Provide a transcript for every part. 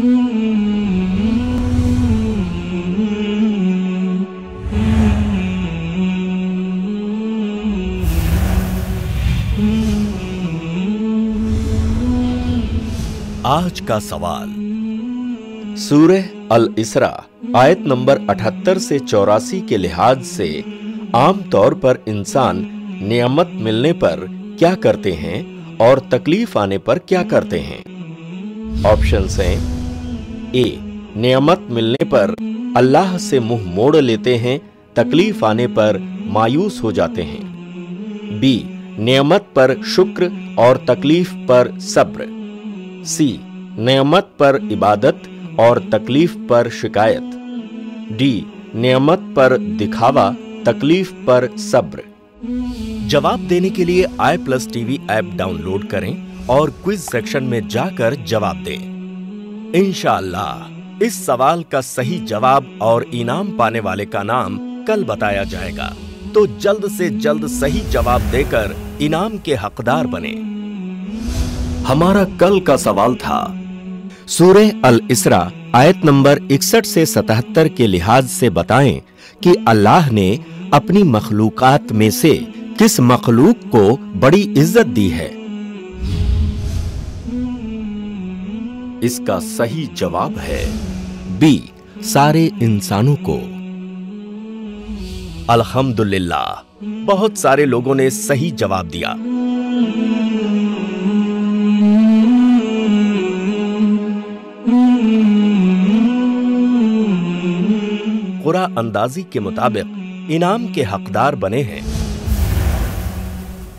आज का सवाल। सूर्य अल इसरा आयत नंबर 78 से चौरासी के लिहाज से आमतौर पर इंसान नियमत मिलने पर क्या करते हैं और तकलीफ़ आने पर क्या करते हैं? ऑप्शन हैं ए, नियामत मिलने पर अल्लाह से मुँह मोड़ लेते हैं, तकलीफ़ आने पर मायूस हो जाते हैं। बी, नियमत पर शुक्र और तकलीफ़ पर सब्र। सी, नियमत पर इबादत और तकलीफ़ पर शिकायत। डी, नियमत पर दिखावा, तकलीफ़ पर सब्र। जवाब देने के लिए I plus TV app download करें और क्विज सेक्शन में जाकर जवाब दें। इंशाला इस सवाल का सही जवाब और इनाम पाने वाले का नाम कल बताया जाएगा। तो जल्द से जल्द सही जवाब देकर इनाम के हकदार बने। हमारा कल का सवाल था सूर्य अल इसरा आयत नंबर इकसठ से सतहत्तर के लिहाज से बताएँ कि अल्लाह ने अपनी मखलूकात में से किस मखलूक को बड़ी इज़्ज़त दी है। इसका सही जवाब है बी, सारे इंसानों को। अल्हम्दुलिल्लाह, बहुत सारे लोगों ने सही जवाब दिया। कुरा अंदाजी के मुताबिक, इनाम के हकदार बने हैं।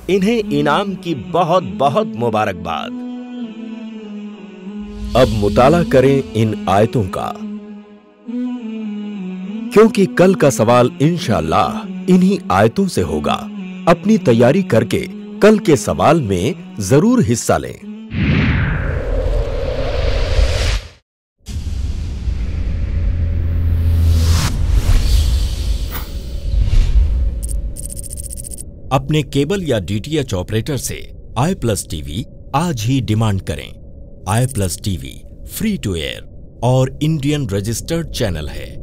इन्हें इनाम की बहुत बहुत मुबारकबाद। अब मुताला करें इन आयतों का। क्योंकि कल का सवाल इंशाल्लाह इन्हीं आयतों से होगा। अपनी तैयारी करके कल के सवाल में ज़रूर हिस्सा लें। अपने केबल या डीटीएच ऑपरेटर से आई प्लस टीवी आज ही डिमांड करें। I plus TV free to air और इंडियन रजिस्टर्ड चैनल है।